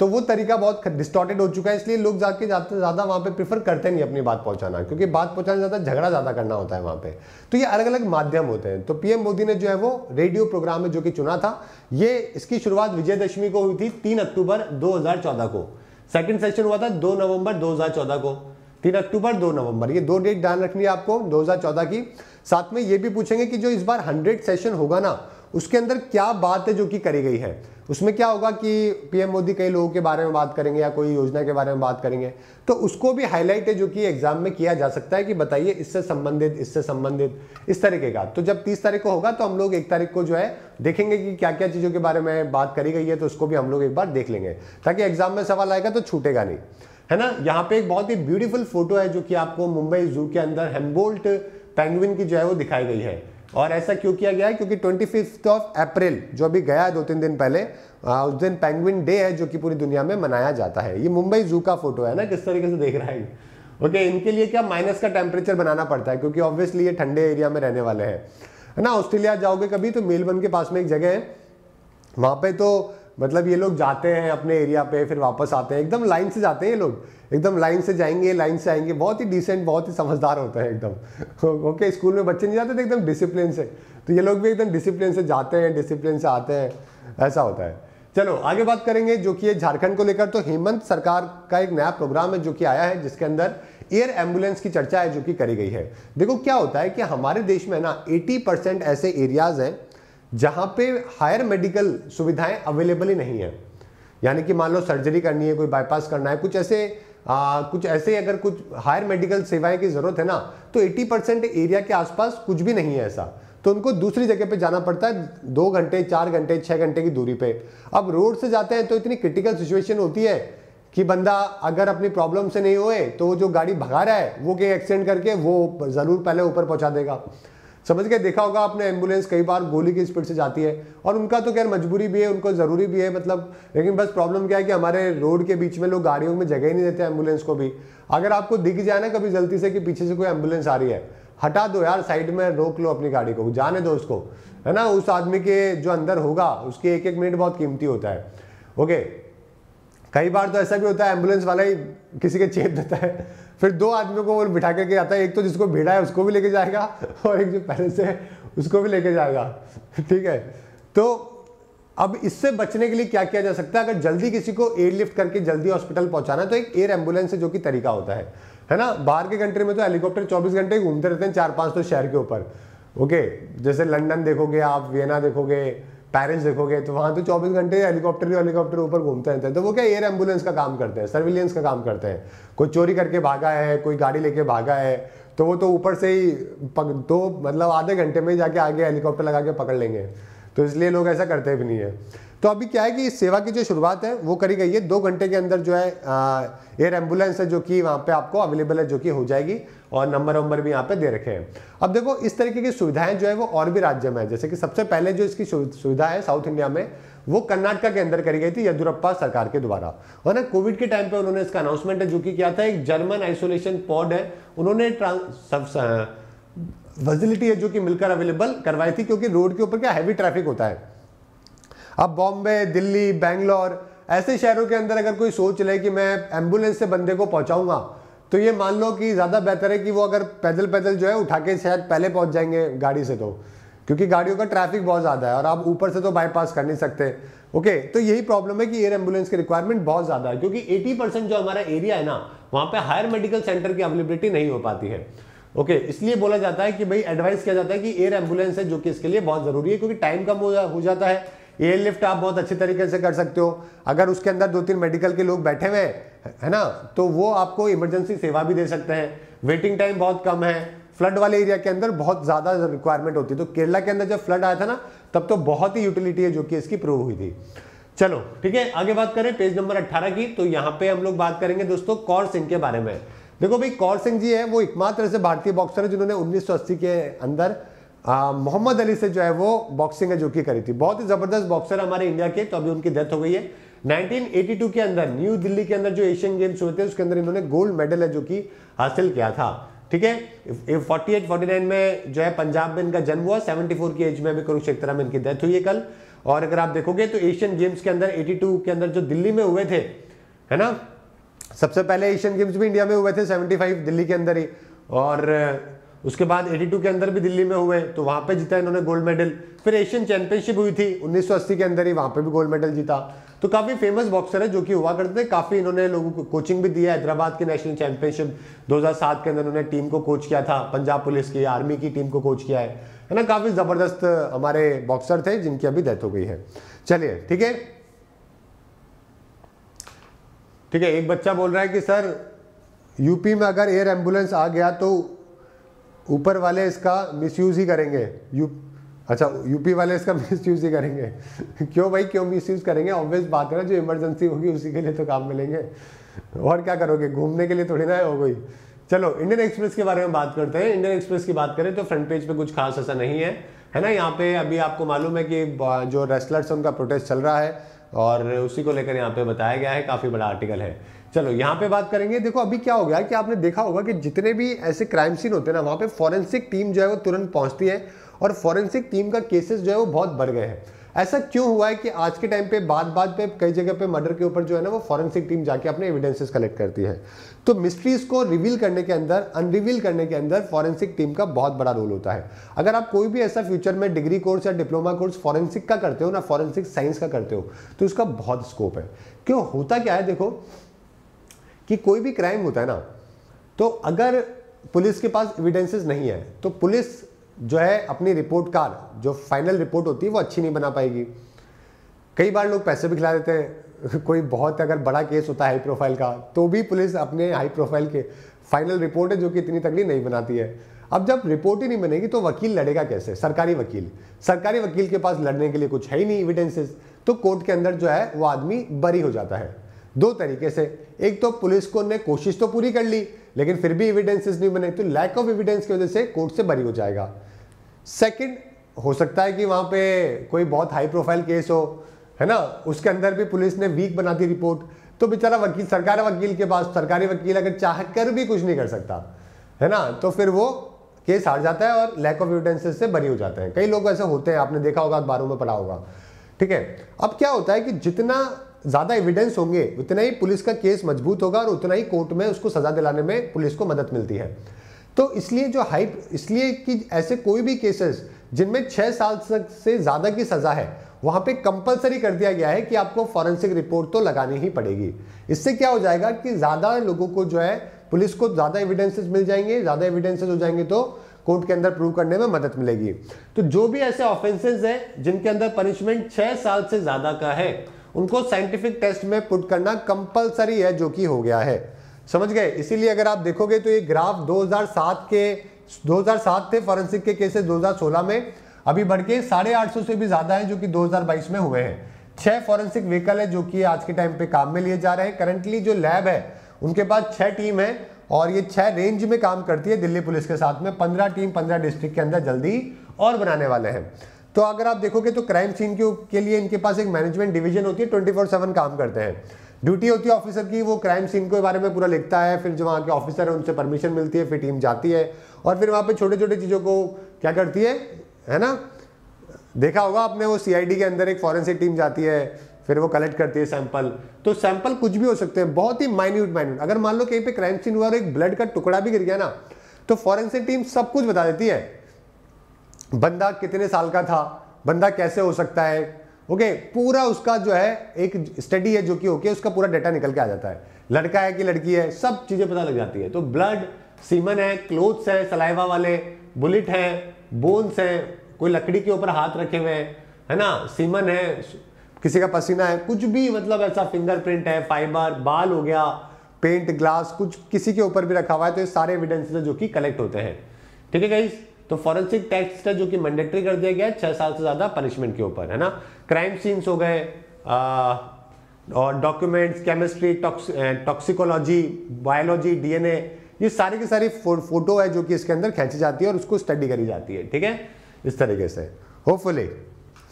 तो वो तरीका बहुत डिस्टॉर्टेड हो चुका है, इसलिए लोग जाके जाते ज़्यादा वहाँ पे प्रीफर करते नहीं अपनी बात पहुंचाना, क्योंकि बात पहुँचाने ज़्यादा झगड़ा ज़्यादा करना होता है वहाँ पे। तो ये अलग अलग माध्यम होते हैं। तो पीएम मोदी ने जो है वो रेडियो प्रोग्राम में जो कि चुना था, ये इसकी शुरुआत विजयदशमी को हुई थी तीन अक्टूबर दो हज़ार चौदह को। सेकेंड सेशन हुआ था दो नवंबर दो हज़ार चौदह को। तीन अक्टूबर दो नवंबर। ये दो डेट ध्यान रखनी है आपको 2014 की। साथ में ये भी पूछेंगे कि जो इस बार हंड्रेड सेशन होगा ना, उसके अंदर क्या बात है जो कि करी गई है? उसमें क्या होगा कि पीएम मोदी कई लोगों के बारे में बात करेंगे या कोई योजना के बारे में बात करेंगे? तो उसको भी हाईलाइट है जो कि एग्ज़ाम में किया जा सकता है कि बताइए इससे संबंधित इससे संबंधित, इस तरीके का। तो जब तीस तारीख को होगा तो हम लोग एक तारीख को जो है देखेंगे कि क्या क्या चीज़ों के बारे में बात करी गई है तो उसको भी हम लोग एक बार देख लेंगे। ताकि एग्ज़ाम में सवाल आएगा तो छूटेगा नहीं। है ना? यहाँ पे एक बहुत ही ब्यूटीफुल फ़ोटो है जो कि आपको मुंबई जू के अंदर हेम्बोल्ट पेंगुइन की जो है वो दिखाई गई है। और ऐसा क्यों किया गया है? क्योंकि ट्वेंटी फिफ्थ ऑफ़ अप्रैल जो अभी गया है दो तीन दिन पहले आ, उस दिन पेंगुइन डे है जो कि पूरी दुनिया में मनाया जाता है। ये मुंबई जू का फ़ोटो है ना? किस तरीके से देख रहा है? ओके इनके लिए क्या माइनस का टेम्परेचर बनाना पड़ता है? क्योंकि ऑब्वियसली ये ठंडे एरिया में रहने वाले हैं। है ना? ऑस्ट्रेलिया जाओगे कभी तो मेलबर्न के पास में एक जगह है। वहाँ पे तो मतलब ये लोग जाते हैं अपने एरिया पे, फिर वापस आते हैं। एकदम लाइन से जाते हैं ये लोग। एकदम लाइन से जाएँगे लाइन से आएँगे। बहुत ही डिसेंट बहुत ही समझदार होता है एकदम। ओके स्कूल में बच्चे नहीं जाते थे एकदम डिसिप्लिन से। तो ये लोग भी एकदम डिसिप्लिन से जाते हैं डिसिप्लिन से आते हैं। ऐसा होता है। चलो, आगे बात करेंगे जो कि झारखंड को लेकर। तो हेमंत सरकार का एक नया प्रोग्राम है जो कि आया है, जिसके अंदर एयर एंबुलेंस की चर्चा है जो कि करी गई है। देखो, क्या होता है कि हमारे देश में ना 80 परसेंट ऐसे एरियाज़ हैं जहाँ पे हायर मेडिकल सुविधाएँ अवेलेबल ही नहीं है। यानी कि मान लो सर्जरी करनी है कोई बाईपास करना है कुछ ऐसे आ, कुछ ऐसे अगर कुछ हायर मेडिकल सेवाएँ की ज़रूरत है ना तो 80 परसेंट एरिया के आसपास कुछ भी नहीं है ऐसा। तो उनको दूसरी जगह पे जाना पड़ता है दो घंटे चार घंटे छह घंटे की दूरी पे। अब रोड से जाते हैं तो इतनी क्रिटिकल सिचुएशन होती है कि बंदा अगर अपनी प्रॉब्लम से नहीं होए तो जो गाड़ी भगा रहा है वो कहीं एक्सीडेंट करके वो ज़रूर पहले ऊपर पहुँचा देगा। समझ के देखा होगा आपने एंबुलेंस कई बार गोली की स्पीड से जाती है और उनका तो खैर मजबूरी भी है, उनको ज़रूरी भी है मतलब लेकिन बस प्रॉब्लम क्या है कि हमारे रोड के बीच में लोग गाड़ियों में जगह ही नहीं देते एंबुलेंस को भी। अगर आपको दिख जाए ना कभी जल्दी से कि पीछे से कोई एंबुलेंस आ रही है, हटा दो यार साइड में रोक लो अपनी गाड़ी को, जाने दो उसको, है ना? उस आदमी के जो अंदर होगा, उसके एक एक मिनट बहुत कीमती होता है। ओके कई बार तो ऐसा भी होता है एंबुलेंस वाला ही किसी के चेप देता है। फिर दो आदमियों को वो बिठा करके आता है, एक तो जिसको भेड़ा है उसको भी लेके जाएगा और एक जो पहले से उसको भी लेके जाएगा। ठीक है? तो अब इससे बचने के लिए क्या किया जा सकता है? अगर जल्दी किसी को एयर लिफ्ट करके जल्दी हॉस्पिटल पहुंचाना है तो एक एयर एंबुलेंस है, जो कि तरीका होता है। है ना? बाहर के कंट्री में तो हेलीकॉप्टर 24 घंटे घूमते रहते हैं, चार पाँच तो शहर के ऊपर। ओके? जैसे लंदन देखोगे आप, वियना देखोगे पेरिस देखोगे तो वहाँ तो 24 घंटे हेलीकॉप्टर ही हेलीकॉप्टर ऊपर घूमते रहते हैं। तो वो क्या एयर एंबुलेंस का काम करते हैं? सर्विलियंस का काम करते हैं। कोई चोरी करके भागा है कोई गाड़ी लेके भागा है तो वो तो ऊपर से ही पक, तो मतलब आधे घंटे में जाके आगे हेलीकॉप्टर लगा के पकड़ लेंगे। तो इसलिए लोग ऐसा करते भी नहीं है। तो अभी क्या है कि इस सेवा की जो शुरुआत है वो करी गई है। दो घंटे के अंदर जो है एयर एंबुलेंस है जो कि वहाँ पे आपको अवेलेबल है जो कि हो जाएगी। और नंबर वंबर भी यहाँ पे दे रखे हैं। अब देखो, इस तरीके की सुविधाएँ जो है वो और भी राज्य में है। जैसे कि सबसे पहले जो इसकी सुविधा है साउथ इंडिया में, वो कर्नाटका के अंदर करी गई थी येदुरप्पा सरकार के द्वारा। और ना, कोविड के टाइम पे उन्होंने इसका अनाउंसमेंट जो कि किया था, एक जर्मन आइसोलेशन पॉड है। उन्होंने फैसिलिटी है जो कि मिलकर अवेलेबल करवाई थी, क्योंकि रोड के ऊपर क्या हैवी ट्रैफ़िक होता है। अब बॉम्बे, दिल्ली, बैंगलोर, ऐसे शहरों के अंदर अगर कोई सोच ले कि मैं एंबुलेंस से बंदे को पहुंचाऊँगा तो ये मान लो कि ज़्यादा बेहतर है कि वो अगर पैदल पैदल जो है उठा के शायद पहले पहुँच जाएँगे गाड़ी से तो क्योंकि गाड़ियों का ट्रैफ़िक बहुत ज़्यादा है और आप ऊपर से तो बाईपास कर नहीं सकते। ओके तो यही प्रॉब्लम है कि एयर एंबुलेंस की रिक्वायरमेंट बहुत ज़्यादा है, क्योंकि 80 परसेंट जो हमारा एरिया है ना, वहाँ पे हायर मेडिकल सेंटर की अवेलेबिलिटी नहीं हो पाती है। ओके इसलिए बोला जाता है कि भाई एडवाइस किया जाता है कि एयर एंबुलेंस है जो कि इसके लिए बहुत ज़रूरी है, क्योंकि टाइम कम हो जाता है। एयर लिफ्ट आप बहुत अच्छे तरीके से कर सकते हो। अगर उसके अंदर दो तीन मेडिकल के लोग बैठे हुए है ना तो वो आपको इमरजेंसी सेवा भी दे सकते हैं। वेटिंग टाइम बहुत कम है। फ्लड वाले एरिया के अंदर बहुत ज़्यादा रिक्वायरमेंट होती है। तो केरला के अंदर जब फ्लड आया था ना, तब तो बहुत ही यूटिलिटी है जो कि इसकी प्रूव हुई थी। चलो, ठीक है, आगे बात करें पेज नंबर 18 की। तो यहाँ पे हम लोग बात करेंगे दोस्तों कौर सिंह के बारे में। देखो भाई, कौर सिंह जी है, वो एकमात्र ऐसे भारतीय बॉक्सर है जिन्होंने 1980 के अंदर मोहम्मद अली से जो है वो बॉक्सिंग है जो की करी थी। बहुत ही ज़बरदस्त बॉक्सर हमारे इंडिया के तो अभी उनकी डेथ हो गई है। 1982 के अंदर, न्यू दिल्ली के अंदर जो एशियन गेम्स हुए थे, उसके अंदर इन्होंने गोल्ड मेडल है जो कि हासिल किया था। ठीक है? फोर्टी एट फोर्टी नाइन में जो है पंजाब में इनका जन्म हुआ सेवेंटी फोर की एज में अभी कुरुक्षेत्र में इनकी डेथ हुई है कल। और अगर आप देखोगे तो एशियन गेम्स के अंदर 82 के अंदर जो दिल्ली में हुए थे, है ना? सबसे पहले एशियन गेम्स भी इंडिया में हुए थे 75 दिल्ली के अंदर ही। और उसके बाद 82 के अंदर भी दिल्ली में हुए तो वहाँ पे जीता इन्होंने गोल्ड मेडल। फिर एशियन चैंपियनशिप हुई थी 1980 के अंदर ही वहाँ पे भी गोल्ड मेडल जीता। तो काफ़ी फ़ेमस बॉक्सर है जो कि हुआ करते थे, काफ़ी इन्होंने लोगों को कोचिंग भी दिया हैदराबाद की नेशनल चैंपियनशिप 2007 के अंदर उन्होंने टीम को कोच किया था, पंजाब पुलिस की आर्मी की टीम को कोच किया है। है ना, काफ़ी ज़बरदस्त हमारे बॉक्सर थे, जिनकी अभी डेथ हो गई है। चलिए, ठीक है? ठीक है, एक बच्चा बोल रहा है कि, सर, यूपी में अगर एयर एंबुलेंस आ गया तो ऊपर वाले इसका मिसयूज ही करेंगे। यू अच्छा यूपी वाले इसका मिस यूज़ ही करेंगे। क्यों भाई? क्यों मिस यूज़ करेंगे? ऑब्वियस बात है ना, जो इमरजेंसी होगी उसी के लिए तो काम मिलेंगे। और क्या करोगे? घूमने के लिए थोड़ी ना हो गई। चलो इंडियन एक्सप्रेस के बारे में बात करते हैं। इंडियन एक्सप्रेस की बात करें तो फ्रंट पेज पे कुछ खास ऐसा नहीं है। है ना? यहाँ पे अभी आपको मालूम है कि जो रेसलर्स उनका प्रोटेस्ट चल रहा है। और उसी को लेकर यहाँ पे बताया गया है। काफ़ी बड़ा आर्टिकल है। चलो, यहाँ पे बात करेंगे। देखो, अभी क्या हो गया कि आपने देखा होगा कि जितने भी ऐसे क्राइम सीन होते हैं ना, वहाँ पे फॉरेंसिक टीम जो है वो तुरंत पहुँचती है और फॉरेंसिक टीम का केसेस जो है वो बहुत बढ़ गए हैं। ऐसा क्यों हुआ है कि आज के टाइम पे बात बात पे, कई जगह पे मर्डर के ऊपर जो है ना वो फॉरेंसिक टीम जाके अपने एविडेंसेस कलेक्ट करती है। तो मिस्ट्रीज को रिवील करने के अंदर अनरिवील करने के अंदर फॉरेंसिक टीम का बहुत बड़ा रोल होता है। अगर आप कोई भी ऐसा फ्यूचर में डिग्री कोर्स या डिप्लोमा कोर्स फॉरेंसिक का करते हो ना फॉरेंसिक साइंस का करते हो तो उसका बहुत स्कोप है। क्यों? होता क्या है, देखो कि कोई भी क्राइम होता है ना तो अगर पुलिस के पास एविडेंसेस नहीं है तो पुलिस जो है अपनी रिपोर्ट कार्ड जो फाइनल रिपोर्ट होती है, वो अच्छी नहीं बना पाएगी। कई बार लोग पैसे भी खिला देते हैं। कोई बहुत अगर बड़ा केस होता है हाई प्रोफ़ाइल का तो भी पुलिस अपने हाई प्रोफ़ाइल के फाइनल रिपोर्ट है, जो कि इतनी तगड़ी नहीं बनाती है। अब जब रिपोर्ट ही नहीं बनेगी तो वकील लड़ेगा कैसे? सरकारी वकील। सरकारी वकील के पास लड़ने के लिए कुछ है ही नहीं एविडेंसेस तो कोर्ट के अंदर जो है, वो आदमी बरी हो जाता है। दो तरीके से। एक तो पुलिस को ने कोशिश तो पूरी कर ली, लेकिन फिर भी एविडेंसेस नहीं बने तो लैक ऑफ़ एविडेंस की वजह से कोर्ट से बरी हो जाएगा। सेकंड हो सकता है कि वहाँ पे कोई बहुत हाई प्रोफ़ाइल केस हो, है ना? उसके अंदर भी पुलिस ने वीक बना दी रिपोर्ट तो बेचारा वकील, सरकारी वकील के पास, सरकारी वकील अगर चाह कर भी कुछ नहीं कर सकता, है ना? तो फिर वो केस हार जाता है और लैक ऑफ़ एविडेंसेस से बरी हो जाते हैं। कई लोग ऐसे होते हैं, आपने देखा होगा, अखबारों में पढ़ा होगा। ठीक है? अब क्या होता है कि जितना ज़्यादा एविडेंस होंगे, उतना ही पुलिस का केस मज़बूत होगा और उतना ही कोर्ट में उसको सज़ा दिलाने में पुलिस को मदद मिलती है। तो इसलिए जो हाइप इसलिए कि ऐसे कोई भी केसेस जिनमें छः साल से ज़्यादा की सज़ा है, वहाँ पे कंपलसरी कर दिया गया है कि आपको फॉरेंसिक रिपोर्ट तो लगानी ही पड़ेगी। इससे क्या हो जाएगा कि ज़्यादा लोगों को जो है, पुलिस को ज़्यादा एविडेंसेस मिल जाएँगे, ज़्यादा एविडेंसेस हो जाएँगे तो कोर्ट के अंदर प्रूव करने में मदद मिलेगी। तो जो भी ऐसे ऑफेंसेस हैं, जिनके अंदर पनिशमेंट छह साल से ज़्यादा का है उनको साइंटिफिक टेस्ट में पुट करना कंपलसरी है, जो कि हो गया है। समझ गए? इसीलिए अगर आप देखोगे तो ये ग्राफ 2007 के 2007 थे फॉरेंसिक के केसेस 2016 में। अभी बढ़ के साढ़े आठ सौ भी ज़्यादा है, जो कि 2022 में हुए हैं। छह फॉरेंसिक व्हीकल है, जो कि आज के टाइम पे काम में लिए जा रहे हैं। करंटली जो लैब है, उनके पास छह टीम है और ये छह रेंज में काम करती है दिल्ली पुलिस के साथ में। पंद्रह टीम पंद्रह डिस्ट्रिक्ट के अंदर जल्दी और बनाने वाले हैं। तो अगर आप देखोगे तो क्राइम सीन के, के लिए इनके पास एक मैनेजमेंट डिवीज़न होती है ट्वेंटी फोर सेवन काम करते हैं। ड्यूटी होती है ऑफिसर की वो क्राइम सीन के बारे में पूरा लिखता है फिर जो वहाँ के ऑफिसर है उनसे परमिशन मिलती है फिर टीम जाती है और फिर वहाँ पे छोटे छोटे चीज़ों को क्या करती है है ना? देखा होगा आपने वो सीआईडी के अंदर एक फॉरेंसिक टीम जाती है फिर वो कलेक्ट करती है सैंपल तो सैंपल कुछ भी हो सकते हैं बहुत ही माइन्यूट माइन्यूट अगर मान लो कहीं पे क्राइम सीन हुआ और एक ब्लड का टुकड़ा भी गिर गया ना तो फॉरेंसिक टीम सब कुछ बता देती है। बंदा कितने साल का था? बंदा कैसे हो सकता है? ओके पूरा उसका जो है, एक स्टडी है जो कि ओके उसका पूरा डेटा निकल के आ जाता है। लड़का है कि लड़की है, सब चीज़ें पता लग जाती है। तो ब्लड सीमन है क्लोथ्स है सलाइवा वाले बुलेट है बोन्स है, कोई लकड़ी के ऊपर हाथ रखे हुए हैं, है ना? सीमन है, किसी का पसीना है, कुछ भी मतलब ऐसा फिंगरप्रिंट है फाइबर बाल हो गया पेंट ग्लास कुछ किसी के ऊपर भी रखा हुआ है तो ये सारे एविडेंसेस जो कि कलेक्ट होते हैं। ठीक है गाइस तो फॉरेंसिक टेस्ट है जो कि मैंडेटरी कर दिया गया है छह साल से ज़्यादा पनिशमेंट के ऊपर है ना? क्राइम सीन्स हो गए और documents chemistry toxicology biology DNA ये सारी की सारी फो, फ़ोटो है जो कि इसके अंदर खींची जाती है और उसको स्टडी करी जाती है ठीक है? इस तरीके से। होपफुली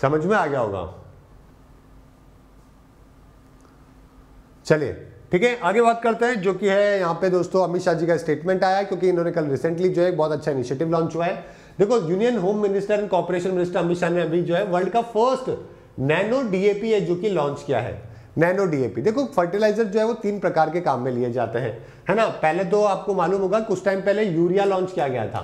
समझ में आ गया होगा। चलिए ठीक है, आगे बात करते हैं, जो कि है यहाँ पे दोस्तों, अमित शाह जी का स्टेटमेंट आया क्योंकि इन्होंने कल रिसेंटली जो है बहुत अच्छा इनिशिएटिव लॉन्च हुआ है। देखो union home minister and corporation minister Amit Shah ने अभी जो है वर्ल्ड का फ़र्स्ट नैनो डीएपी है, जो कि लॉन्च किया है। नैनो डीएपी देखो फर्टिलाइज़र जो है वो तीन प्रकार के काम में लिए जाते हैं, है ना? पहले तो आपको मालूम होगा, कुछ टाइम पहले यूरिया लॉन्च किया गया था।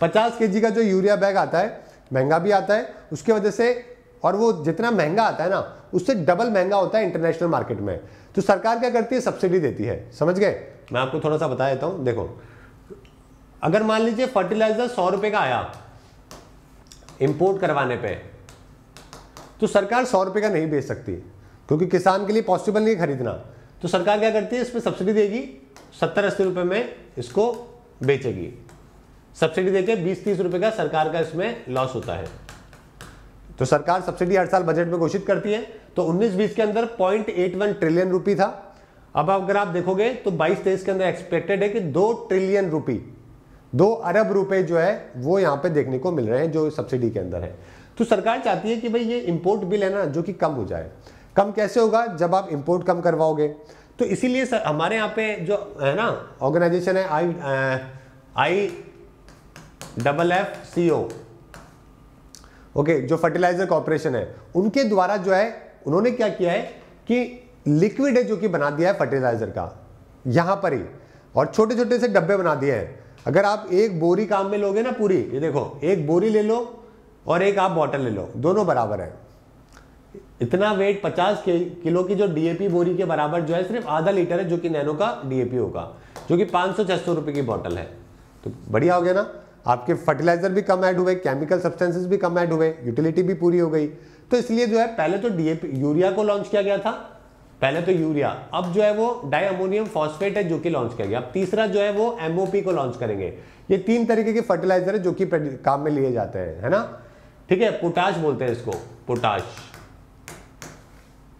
पचास के का जो यूरिया बैग आता है, महँगा भी आता है, उसकी वजह से, और वो जितना महँगा आता है ना, उससे डबल महँगा होता है इंटरनेशनल मार्केट में। तो सरकार क्या करती है? सब्सिडी देती है। समझ गए? मैं आपको थोड़ा सा बता देता हूँ। देखो, अगर मान लीजिए फर्टिलाइज़र सौ रुपए का आया इंपोर्ट करवाने पे तो सरकार सौ रुपए का नहीं बेच सकती, क्योंकि किसान के लिए पॉसिबल नहीं खरीदना। तो सरकार क्या करती है? इसमें सब्सिडी देगी, सत्तर अस्सी रुपए में इसको बेचेगी। सब्सिडी देके बीस तीस रुपए का सरकार का इसमें लॉस होता है। तो सरकार सब्सिडी हर साल बजट में घोषित करती है। तो 19-20 के अंदर 0.81 ट्रिलियन रुपी था। अब अगर आप देखोगे तो 22-23 के अंदर एक्सपेक्टेड है कि दो ट्रिलियन रुपी, दो अरब रुपए जो है, वो यहाँ पे देखने को मिल रहे हैं जो सब्सिडी के अंदर है। तो सरकार चाहती है कि भाई ये इंपोर्ट बिल है ना, जो कि कम हो जाए। कम कैसे होगा? जब आप इंपोर्ट कम करवाओगे। तो इसीलिए हमारे यहाँ पे जो है ना ऑर्गेनाइजेशन है I I double F C O okay जो फर्टिलाइज़र कॉर्पोरेशन है, उनके द्वारा जो है, उन्होंने क्या किया है कि लिक्विड है जो कि बना दिया है फर्टिलाइज़र का। यहाँ पर ही। और छोटे छोटे से डब्बे बना दिए हैं। अगर आप एक बोरी काम में लोगे ना पूरी, ये देखो, एक बोरी ले लो और एक आप बॉटल ले लो, दोनों बराबर है। इतना वेट 50 किलो की जो डीएपी बोरी के बराबर जो है, सिर्फ़ आधा लीटर है, जो कि नैनो का डीएपी होगा, जो कि 500-600 रुपए की बॉटल है। तो बढ़िया हो गया ना? आपके फर्टिलाइज़र भी कम ऐड हुए केमिकल सब्सटेंसेस भी कम ऐड हुए यूटिलिटी भी पूरी हो गई। तो इसलिए जो है, पहले तो डीएपी यूरिया को लॉन्च किया गया था। पहले तो यूरिया अब जो है वो डाई अमोनियम फॉस्फेट है जो कि लॉन्च किया गया। अब तीसरा जो है वो एमओपी को लॉन्च करेंगे। ये तीन तरीके के फर्टिलाइज़र है जो कि काम में लिए जाते हैं, है ना? ठीक है पोटाश बोलते हैं इसको पोटाश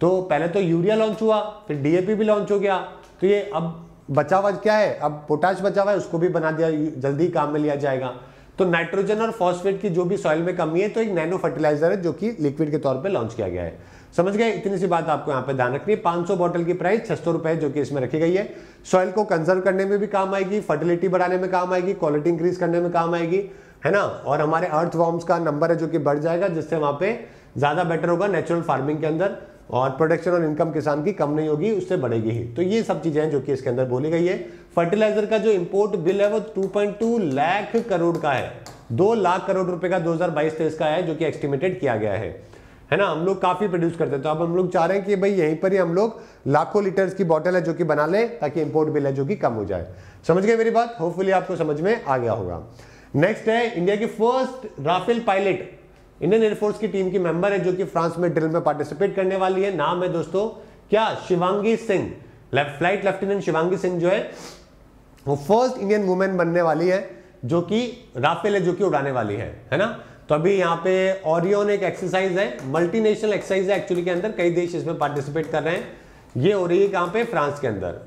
तो पहले तो यूरिया लॉन्च हुआ, फिर डीएपी भी लॉन्च हो गया। तो ये अब बचा हुआ क्या है? अब पोटाश बचा हुआ है, उसको भी बना दिया, जल्दी काम में लिया जाएगा। तो नाइट्रोजन और फॉस्फेट की जो भी सॉइल में कमी है तो एक नैनो फर्टिलाइज़र है, जो कि लिक्विड के तौर पे लॉन्च किया गया है। समझ गए? इतनी सी बात आपको यहाँ पे ध्यान रखनी है। 500 बोतल की प्राइस छह सौ रुपए जो कि इसमें रखी गई है। सॉइल को कंजर्व करने में भी काम आएगी फर्टिलिटी बढ़ाने में काम आएगी क्वालिटी इंक्रीज करने में काम आएगी, है ना? और हमारे अर्थ वॉर्म्स का नंबर है जो कि बढ़ जाएगा, जिससे वहाँ पे ज़्यादा बेटर होगा नेचुरल फ़ार्मिंग के अंदर। और प्रोडक्शन और इनकम किसान की कम नहीं होगी, उससे बढ़ेगी ही। तो ये सब चीज़ें हैं जो कि इसके अंदर बोली गई है। फर्टिलाइज़र का जो इंपोर्ट बिल है वो 2.2 लाख करोड़ का है। दो लाख करोड़ रुपए का 2022-23 का है, जो कि एस्टिमेटेड किया गया है। है ना? हम लोग काफ़ी प्रोड्यूस करते हैं। तो अब हम लोग चाह रहे हैं कि भाई यहीं पर ही हम लोग लाखों लीटर्स की बॉटल है जो कि बना ले, ताकि इम्पोर्ट बिल है जो कि कम हो जाए। समझ गए मेरी बात? होपफुली आपको समझ में आ गया होगा। नेक्स्ट है इंडिया की first Rafale pilot Indian air force की टीम की मेंबर है जो कि फ्रांस में ड्रिल में पार्टिसिपेट करने वाली है। नाम है दोस्तों, क्या? शिवांगी सिंह। फ़्लाइट लेफ्टिनेंट शिवांगी सिंह जो है, वो फ़र्स्ट इंडियन वुमेन बनने वाली है, जो कि राफेल है, जो कि उड़ाने वाली है है ना? तो अभी यहाँ पे ओरियन एक एक्सरसाइज है मल्टीनेशनल एक्सरसाइज है एक्चुअली के अंदर। कई देश इसमें पार्टिसिपेट कर रहे हैं। ये हो रही है कहाँ पे? फ्रांस के अंदर।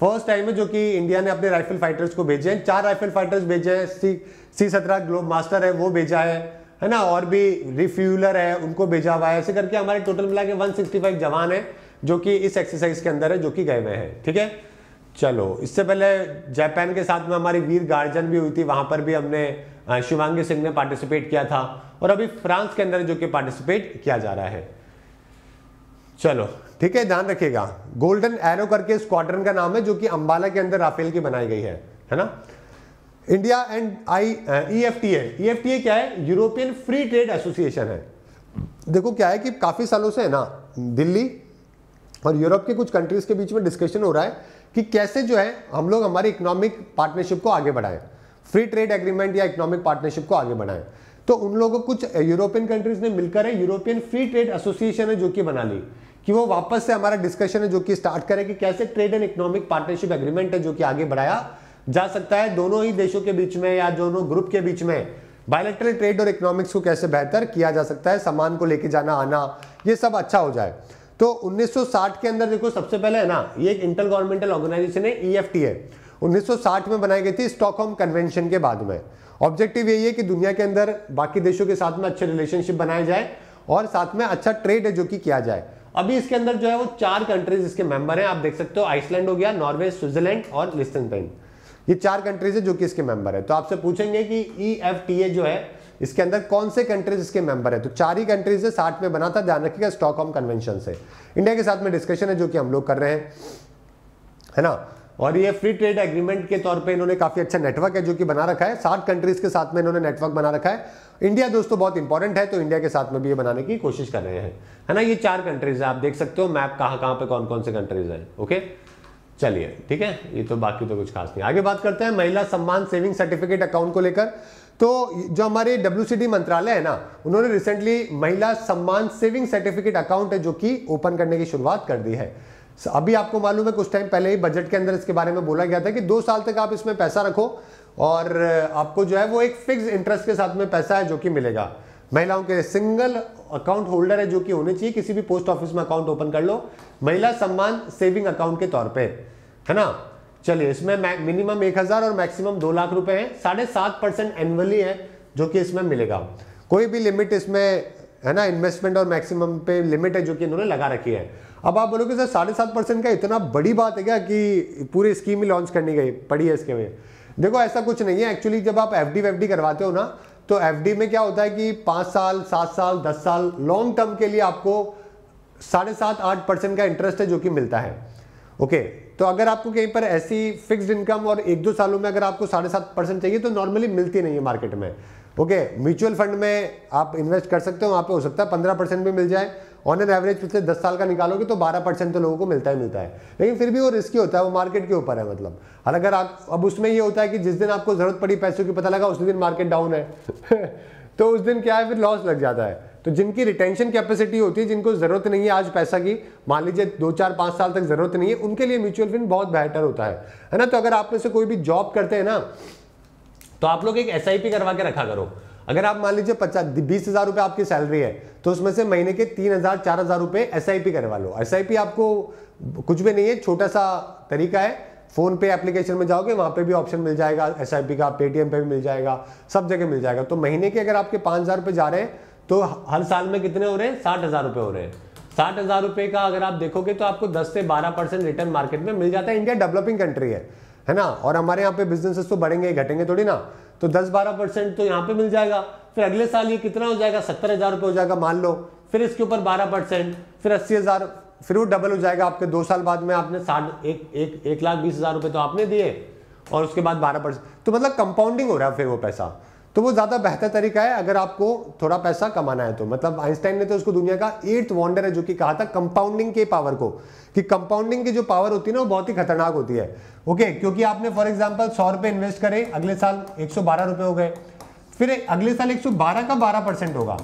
फ़र्स्ट टाइम है जो कि इंडिया ने अपने राइफल फाइटर्स को भेजे हैं। चार राइफल फाइटर्स भेजे हैं। सी सी सत्रह ग्लोब मास्टर है, वो भेजा है। है ना? और भी रिफ्यूलर है, उनको भेजा हुआ है। ऐसे करके हमारे टोटल मिला के 165 जवान है, जो कि इस एक्सरसाइज के अंदर है, जो कि गए हुए हैं। ठीक है? चलो, इससे पहले जापान के साथ में हमारी वीर गार्जन भी हुई थी। वहाँ पर भी हमने शिवांगी सिंह ने पार्टिसिपेट किया था। और अभी फ्रांस के अंदर जो कि पार्टिसिपेट किया जा रहा है। चलो, ठीक है? ध्यान रखिएगा। गोल्डन एरो करके स्क्वाड्रन का नाम है, जो कि अंबाला के अंदर राफेल की बनाई गई है। है ना? India and I E F T E F T क्या है? यूरोपियन फ्री ट्रेड एसोसिएशन है। देखो क्या है कि काफ़ी सालों से है ना, दिल्ली और यूरोप के कुछ कंट्रीज़ के बीच में डिस्कशन हो रहा है कि कैसे जो है हम लोग हमारी इकोनॉमिक पार्टनरशिप को आगे बढ़ाएँ। फ्री ट्रेड एग्रीमेंट या इकोनॉमिक पार्टनरशिप को आगे बढ़ाएँ। तो उन लोगों को कुछ यूरोपियन कंट्रीज़ ने मिलकर है यूरोपियन फ्री ट्रेड एसोसिएशन है जो कि बना ली, कि वो वापस से हमारा डिस्कशन है जो कि स्टार्ट करे कि कैसे trade and economic partnership agreement है जो कि आगे बढ़ाया। जा सकता है दोनों ही देशों के बीच में या दोनों ग्रुप के बीच में। बायोलेटरल ट्रेड और इकोनॉमिक्स को कैसे बेहतर किया जा सकता है, सामान को लेके जाना, आना, ये सब अच्छा हो जाए। तो 1960 के अंदर देखो, सबसे पहले है ना, ये एक इंटर गवर्नमेंटल ऑर्गेनाइजेशन है ई है 1960 में बनाई गई थी स्टॉकहोम कन्वेंशन के बाद में। ऑब्जेक्टिव यही है कि दुनिया के अंदर बाकी देशों के साथ में अच्छे रिलेशनशिप बनाए जाए और साथ में अच्छा ट्रेड है जो कि किया जाए। अभी इसके अंदर जो है वो चार कंट्रीज़ इसके मेंबर हैं, आप देख सकते हो आइसलैंड हो गया नॉर्वे स्विट्जरलैंड और लिस्टनटाइन ये चार कंट्रीज़ है जो कि इसके मेंबर है। तो आपसे पूछेंगे कि ई एफ़ टी ए जो है, इसके अंदर कौन से कंट्रीज़ इसके मेंबर है? तो चार ही कंट्रीज़ है, साठ में बना था, ध्यान रखिएगा स्टॉकहोम कन्वेंशन से। इंडिया के साथ में डिस्कशन है, जो कि हम लोग कर रहे हैं। है ना? और ये फ्री ट्रेड एग्रीमेंट के तौर पे इन्होंने काफ़ी अच्छा नेटवर्क है, जो कि बना रखा है। साठ कंट्रीज़ के साथ में इन्होंने नेटवर्क बना रखा है। इंडिया दोस्तों बहुत इंपॉर्टेंट है तो इंडिया के साथ में भी ये बनाने की कोशिश कर रहे हैं। है ना? ये चार कंट्रीज़ है, आप देख सकते हो मैप कहाँ कहाँ पे कौन कौन से कंट्रीज़ है ओके चलिए, ठीक है? ये तो बाकी तो कुछ खास नहीं। आगे बात करते हैं, महिला सम्मान सेविंग सर्टिफिकेट अकाउंट को लेकर। तो जो हमारे डब्ल्यू मंत्रालय है ना, उन्होंने रिसेंटली महिला सम्मान सेविंग सर्टिफिकेट अकाउंट है जो कि ओपन करने की शुरुआत कर दी है। अभी आपको मालूम है, कुछ टाइम पहले ही बजट के अंदर इसके बारे में बोला गया था कि दो साल तक आप इसमें पैसा रखो और आपको जो है वो एक फिक्स इंटरेस्ट के साथ में पैसा है जो कि मिलेगा। महिलाओं के सिंगल अकाउंट होल्डर है जो कि होने चाहिए, किसी भी पोस्ट ऑफ़िस में अकाउंट ओपन कर लो। महिला सम्मान सेविंग अकाउंट के तौर पे, है ना? चलिए, इसमें मिनिमम एक हज़ार और मैक्सिमम दो लाख रुपए है। साढ़े सात परसेंट एनुअली है, जो कि इसमें मिलेगा। कोई भी लिमिट इसमें, है ना इन्वेस्टमेंट और मैक्सिमम पे लिमिट है जो कि इन्होंने लगा रखी है। अब आप बोलोगे, सर, साढ़े सात परसेंट का इतना बड़ी बात है क्या कि पूरी स्कीम ही लॉन्च करनी गई पड़ी है इसके में? देखो, ऐसा कुछ नहीं है। एक्चुअली जब आप एफ़ डी करवाते हो ना तो एफडी में क्या होता है कि पाँच साल, सात साल, दस साल लॉन्ग टर्म के लिए आपको साढ़े सात, आठ परसेंट का इंटरेस्ट है जो कि मिलता है। ओके तो अगर आपको कहीं पर ऐसी फिक्स्ड इनकम और एक दो सालों में अगर आपको साढ़े सात परसेंट चाहिए तो नॉर्मली मिलती नहीं है मार्केट में। ओके म्यूचुअल फंड में आप इन्वेस्ट कर सकते हो, वहाँ पे हो सकता है पंद्रह परसेंट भी मिल जाए। ऑन एन एवरेज पिछले दस साल का निकालोगे तो बारह परसेंट तो लोगों को मिलता ही मिलता है। लेकिन फिर भी वो रिस्की होता है, वो मार्केट के ऊपर है मतलब। और अगर आप, अब उसमें ये होता है कि जिस दिन आपको ज़रूरत पड़ी पैसों की पता लगा, उस दिन मार्केट डाउन है। तो उस दिन क्या है, फिर लॉस लग जाता है। तो जिनकी रिटेंशन कैपेसिटी होती है, जिनको ज़रूरत नहीं है आज पैसा की, मान लीजिए दो चार पाँच साल तक ज़रूरत नहीं है, उनके लिए म्यूचुअल फंड बहुत बेहतर होता है। है ना? तो अगर आप में से कोई भी जॉब करते हैं ना तो आप लोग एक एसआईपी करवा के रखा करो। अगर आप मान लीजिए पचास, बीस हज़ार रुपए आपकी सैलरी है तो उसमें से महीने के तीन हज़ार, चार हज़ार रुपए एसआईपी करवा लो एसआईपी आपको कुछ भी नहीं है, छोटा सा तरीका है। फ़ोन पे एप्लीकेशन में जाओगे, वहाँ पे भी ऑप्शन मिल जाएगा एसआईपी का पेटीएम पे भी मिल जाएगा, सब जगह मिल जाएगा। तो महीने के अगर आपके पाँच हज़ार रुपए जा रहे हैं तो हर साल में कितने हो रहे हैं? साठ हज़ार रुपए हो रहे हैं। साठ हज़ार रुपए का अगर आप देखोगे तो आपको दस से बारह परसेंट रिटर्न मार्केट में मिल जाता है। इंडिया डेवलपिंग कंट्री है है ना? और हमारे यहाँ पे बिजनेसेस तो बढ़ेंगे घटेंगे थोड़ी ना। तो दस बारह परसेंट तो यहाँ पे मिल जाएगा। फिर अगले साल ये कितना हो जाएगा? सत्तर हज़ार रुपये हो जाएगा मान लो। फिर इसके ऊपर बारह परसेंट, फिर अस्सी हज़ार, फिर वो डबल हो जाएगा आपके दो साल बाद में आपने साठ, एक एक एक लाख बीस हज़ार रुपये तो आपने दिए और उसके बाद बारह परसेंट। तो मतलब कंपाउंडिंग हो रहा है फिर वो पैसा। तो वो ज़्यादा बेहतर तरीका है अगर आपको थोड़ा पैसा कमाना है तो। मतलब आइंस्टाइन ने तो उसको दुनिया का एट्थ वॉन्डर है, जो कि कहा था कंपाउंडिंग के पावर को, कि कंपाउंडिंग की जो पावर होती है ना, वो बहुत ही खतरनाक होती है। ओके क्योंकि आपने फॉर एग्ज़ाम्पल सौ रुपए इन्वेस्ट करे, अगले साल एक सौ हो गए, फिर अगले साल 112 का 12 परसेंट होगा।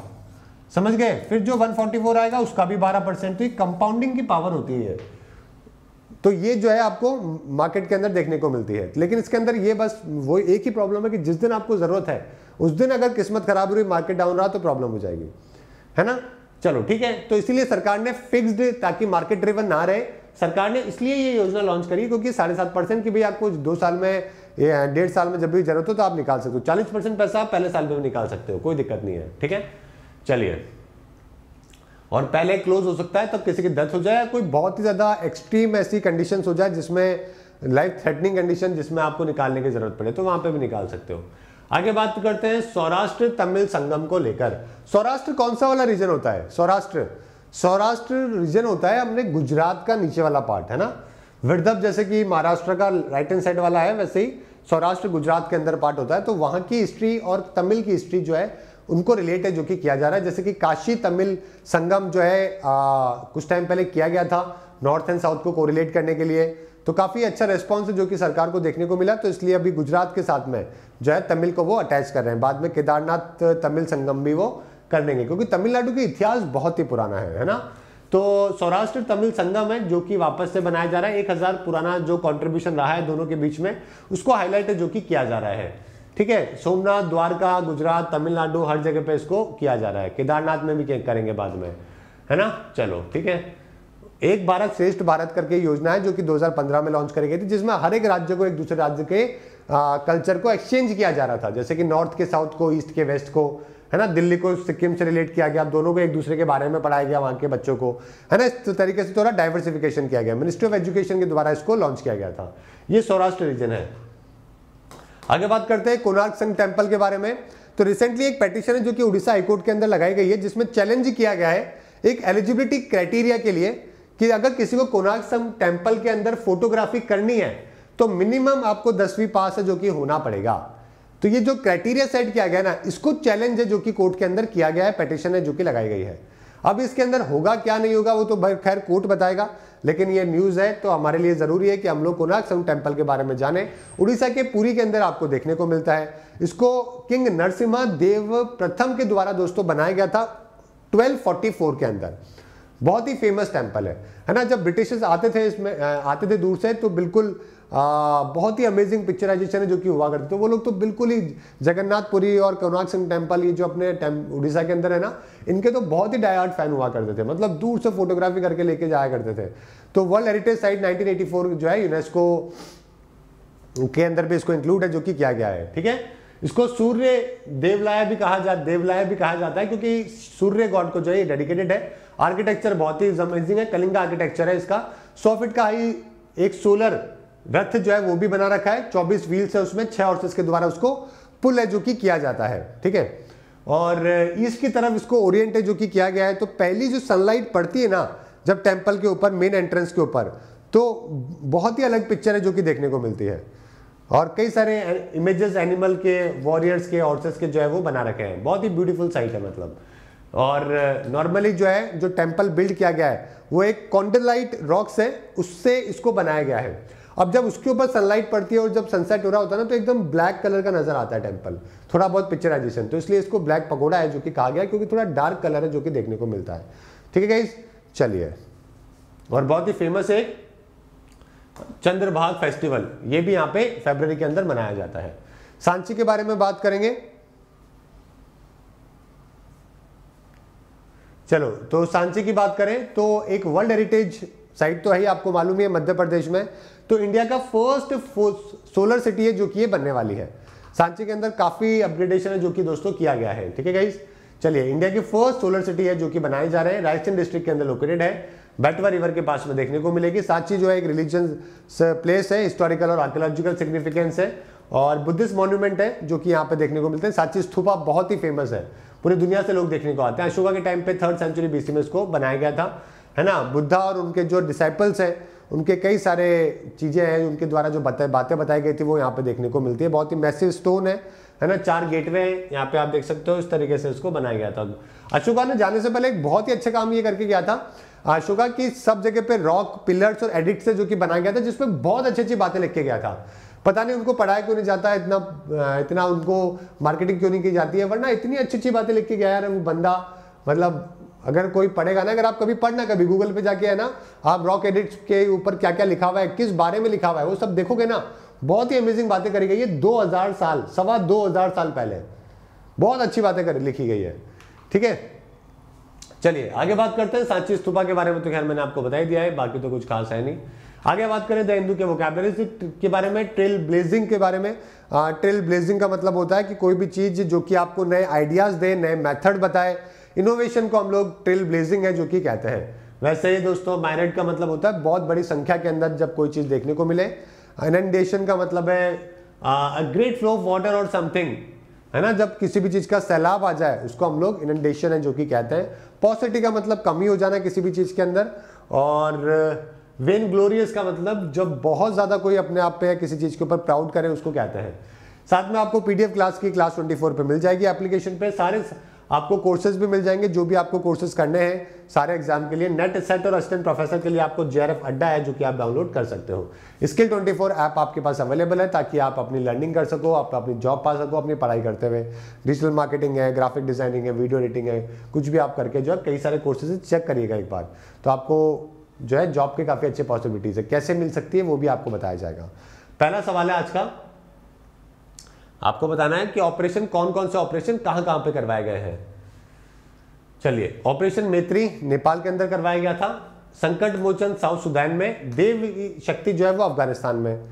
समझ गए? फिर जो 144 आएगा, उसका भी 12 परसेंट तो कंपाउंडिंग की पावर होती है। तो ये जो है आपको मार्केट के अंदर देखने को मिलती है। लेकिन इसके अंदर ये बस वो एक ही प्रॉब्लम है कि जिस दिन आपको ज़रूरत है, उस दिन अगर किस्मत खराब हुई मार्केट डाउन रहा तो प्रॉब्लम हो जाएगी। है ना? चलो, ठीक है? तो इसीलिए सरकार ने फिक्स्ड ताकि मार्केट ड्रिवन ना रहे। सरकार ने इसलिए ये योजना लॉन्च करी क्योंकि साढ़े सात परसेंट की भी आपको दो साल में डेढ़ साल में जब भी ज़रूरत हो तो आप निकाल सकते हो। चालीस परसेंट पैसा आप पहले साल में भी निकाल सकते हो, कोई दिक्कत नहीं है, ठीक है? चलिए। और पहले क्लोज हो सकता है, तब किसी की डेथ हो जाए कोई बहुत ही ज़्यादा एक्सट्रीम ऐसी कंडीशन हो जाए जिसमें लाइफ थ्रेटनिंग कंडीशन जिसमें आपको निकालने की ज़रूरत पड़े तो वहाँ पे भी निकाल सकते हो। आगे बात करते हैं सौराष्ट्र तमिल संगम को लेकर। सौराष्ट्र कौन सा वाला रीजन होता है? सौराष्ट्र। सौराष्ट्र रीजन होता है अपने गुजरात का नीचे वाला पार्ट है ना? विर्धप जैसे कि महाराष्ट्र का राइट हैंड साइड वाला है, वैसे ही सौराष्ट्र गुजरात के अंदर पार्ट होता है तो वहाँ की हिस्ट्री और तमिल की हिस्ट्री जो है उनको रिलेट है जो कि किया जा रहा है। जैसे कि काशी तमिल संगम जो है आ, कुछ टाइम पहले किया गया था नॉर्थ एंड साउथ को कोरिलेट करने के लिए। तो काफ़ी अच्छा रेस्पॉन्स है जो कि सरकार को देखने को मिला। तो इसलिए अभी गुजरात के साथ में जो है तमिल को वो अटैच कर रहे हैं। बाद में केदारनाथ तमिल संगम भी वो कर देंगे क्योंकि तमिलनाडु का इतिहास बहुत ही पुराना है है ना? तो सौराष्ट्र तमिल संगम है जो कि वापस से बनाया जा रहा है। एक हज़ार पुराना जो कंट्रीब्यूशन रहा है दोनों के बीच में उसको हाईलाइट है जो कि किया जा रहा है। ठीक है सोमनाथ द्वारका गुजरात तमिलनाडु हर जगह पे इसको किया जा रहा है। केदारनाथ में भी करेंगे बाद में है ना? चलो ठीक है। एक भारत श्रेष्ठ भारत करके योजना है जो कि 2015 में लॉन्च करी गई थी जिसमें हर एक राज्य को एक दूसरे राज्य के आ, कल्चर को एक्सचेंज किया जा रहा था। जैसे कि नॉर्थ के साउथ को ईस्ट के वेस्ट को है ना? दिल्ली को सिक्किम से रिलेट किया गया दोनों को एक दूसरे के बारे में पढ़ाया गया वहाँ के बच्चों को है ना? इस तरीके से थोड़ा डाइवर्सिफिकेशन किया गया। मिनिस्ट्री ऑफ़ एजुकेशन के द्वारा इसको लॉन्च किया गया था। ये सौराष्ट्र रीजन है। आगे बात करते हैं कोनार्क संघ टेंपल के बारे में। तो रिसेंटली एक पेटिशन है जो कि उड़ीसा हाईकोर्ट के अंदर लगाई गई है, जिसमें चैलेंज किया गया है एक एलिजिबिलिटी क्राइटेरिया के लिए कि अगर किसी को कोनार्क संघ टेंपल के अंदर फोटोग्राफी करनी है तो मिनिमम आपको दसवीं पास है जो कि होना पड़ेगा। तो ये जो क्राइटेरिया सेट किया गया ना, इसको चैलेंज है जो कि कोर्ट के अंदर किया गया है पेटिशन है जो कि लगाई गई है। अब इसके अंदर होगा क्या नहीं होगा, वो तो खैर कोर्ट बताएगा। लेकिन ये न्यूज़ है तो हमारे लिए ज़रूरी है कि हम लोग कोनाक संघ टेंपल के बारे में जाने। उड़ीसा के पुरी के अंदर आपको देखने को मिलता है। इसको किंग नरसिम्हा देव प्रथम के द्वारा दोस्तों बनाया गया था 1244 के अंदर। बहुत ही फ़ेमस टेंपल है। है ना? जब ब्रिटिशर्स आते थे इसमें आते थे दूर से तो बिल्कुल बहुत ही अमेजिंग पिक्चराइजेशन है जो कि हुआ करते थे। वो लोग तो बिल्कुल ही जगन्नाथपुरी और करुणाक सिंह टेंपल ये जो अपने उड़ीसा के अंदर है ना, इनके तो बहुत ही डायहार्ड फ़ैन हुआ करते थे। मतलब दूर से फोटोग्राफी करके लेके जाया करते थे। तो वर्ल्ड हेरिटेज साइट 1984 जो है यूनेस्को के अंदर भी इसको इंक्लूड है, जो कि किया गया है। ठीक है? इसको सूर्य देवलाया भी कहा जाता देवलाया भी कहा जाता है, क्योंकि सूर्य गॉड को जो है डेडिकेटेड है। आर्किटेक्चर बहुत ही अमेजिंग है, कलिंगा आर्किटेक्चर है इसका। सौ फीट का ही एक सोलर रथ जो है वो भी बना रखा है। 24 व्हील्स है उसमें, छह हॉर्सेस के द्वारा उसको पुल है जो कि किया जाता है, ठीक है? और ईस्ट की तरफ़ इसको ओरिएंट है जो कि किया गया है। तो पहली जो सनलाइट पड़ती है ना, जब टेंपल के ऊपर मेन एंट्रेंस के ऊपर तो बहुत ही अलग पिक्चर है जो कि देखने को मिलती है। और कई सारे इमेजेस एनिमल के वॉरियर्स के हॉर्सेस के जो है वो बना रखे हैं। बहुत ही ब्यूटीफुल साइट है मतलब। और नॉर्मली जो है, जो टेंपल बिल्ड किया गया है, वो एक कॉन्डलाइट रॉक्स है, उससे इसको बनाया गया है। अब जब उसके ऊपर सनलाइट पड़ती है और जब सनसेट हो रहा होता है ना तो एकदम ब्लैक कलर का नज़र आता है टेंपल थोड़ा बहुत पिक्चराइजेशन तो इसलिए इसको ब्लैक पकोड़ा है, जो कि कहा गया क्योंकि थोड़ा डार्क कलर है, जो कि देखने को मिलता है. ठीक है गाइस चलिए. और बहुत ही फ़ेमस है चंद्रभाग फेस्टिवल ये भी यहाँ पे फेब्रवरी के अंदर मनाया जाता है. सांची के बारे में बात करेंगे. चलो तो सांची की बात करें तो एक वर्ल्ड हेरिटेज साइट तो है ही, आपको मालूम ही है, मध्य प्रदेश में। तो इंडिया का फ़र्स्ट सोलर सिटी है जो कि ये बनने वाली है। सांची के अंदर काफ़ी अपग्रेडेशन है जो कि दोस्तों किया गया है, ठीक है गाइस चलिए, इंडिया की फ़र्स्ट सोलर सिटी है जो कि बनाए जा रहे हैं। रायसेन डिस्ट्रिक्ट के अंदर लोकेटेड है। बेटवा रिवर के पास में देखने को मिलेगी। सांची जो है एक रिलीजन प्लेस है हिस्टोरिकल और आर्कोलॉजिकल सिग्निफिकेंस है। और बुद्धिस्ट मॉन्यूमेंट है जो कि यहाँ पे देखने को मिलते हैं। सांची स्तूपा बहुत ही फ़ेमस है। पूरी दुनिया से लोग देखने को आते हैं। अशोका के टाइम पे थर्ड सेंचुरी बीसी में इसको बनाया गया था। है ना? बुद्धा और उनके जो डिसाइपल्स हैं, उनके कई सारे चीज़ें हैं, उनके द्वारा जो बताए बातें बताई गई थी, वो यहाँ पे देखने को मिलती है। बहुत ही मैसिव स्टोन है है ना? चार गेटवे हैं, यहाँ पे आप देख सकते हो, इस तरीके से इसको बनाया गया था। अशोका ने जाने से पहले एक बहुत ही अच्छा काम ये करके गया था। अशोका की सब जगह पे रॉक पिलर्स और एडिट से जो कि बनाया गया था जिसमें बहुत अच्छी अच्छी बातें लिख के गया था। पता नहीं उनको पढ़ाया क्यों नहीं जाता, इतना इतना उनको मार्केटिंग क्यों नहीं की जाती है, वरना इतनी अच्छी अच्छी बातें लिख के गया यार वो बंदा। मतलब अगर कोई पढ़ेगा ना, अगर आप कभी पढ़ना, कभी गूगल पे जाके है ना, आप रॉक एडिट्स के ऊपर क्या क्या लिखा हुआ है, किस बारे में लिखा हुआ है, वो सब देखोगे ना, बहुत ही अमेजिंग बातें करी गई है 2000 साल, सवा 2000 साल पहले। बहुत अच्छी बातें कर, लिखी गई है। ठीक है? चलिए, आगे बात करते हैं सांची स्तूपा के बारे में तो खैर मैंने आपको बता ही दिया है, बाकी तो कुछ खास है नहीं। आगे बात करें द हिंदू के वोकेबलरी के बारे में ट्रेल ब्लेजिंग के बारे में। ट्रेल ब्लेजिंग का मतलब होता है कि कोई भी चीज़ जो कि आपको नए आइडियाज़ दे, नए मेथड बताए इनोवेशन को हम लोग ट्रेल ब्लेजिंग है, जो कि कहते हैं। वैसे ही दोस्तों माइनेट का मतलब होता है, बहुत बड़ी संख्या के अंदर जब कोई चीज़ देखने को मिले। इनडेशन का मतलब है ग्रेट फ्लो ऑफ़ वाटर और समथिंग है ना? जब किसी भी चीज़ का सैलाब आ जाए, उसको हम लोग इनडेशन है, जो कि कहते हैं। पॉसिटी का मतलब कमी हो जाना किसी भी चीज़ के अंदर। और वेन ग्लोरियस का मतलब जब बहुत ज़्यादा कोई अपने आप पे या किसी चीज़ के ऊपर प्राउड करे, उसको कहते हैं। साथ में आपको पीडीएफ क्लास की क्लास 24 पे मिल जाएगी एप्लीकेशन पे। सारे आपको कोर्सेज भी मिल जाएँगे, जो भी आपको कोर्सेज करने हैं, सारे एग्ज़ाम के लिए। नेट सेट और असिस्टेंट प्रोफेसर के लिए आपको जेआरएफ अड्डा है, जो कि आप डाउनलोड कर सकते हो। स्किल 24 ऐप आपके पास अवेलेबल है, ताकि आप अपनी लर्निंग कर सको, आप अपनी जॉब पा सको, अपनी पढ़ाई करते हुए। डिजिटल मार्केटिंग है ग्राफिक डिज़ाइनिंग है वीडियो एडिटिंग है, कुछ भी आप करके जो है, कई सारे कोर्सेज चेक करिएगा एक बार। तो आपको जो है जॉब के काफ़ी अच्छे पॉसिबिलिटीज़ है। कैसे मिल सकती है, वो भी आपको बताया जाएगा। पहला सवाल है आज का आपको बताना है कि ऑपरेशन कौन कौन से ऑपरेशन कहाँ कहाँ पे करवाए गए हैं। चलिए, ऑपरेशन मैत्री नेपाल के अंदर करवाया गया था। संकट मोचन साउथ सुडान में, देव शक्ति जो है वो अफ़गानिस्तान में।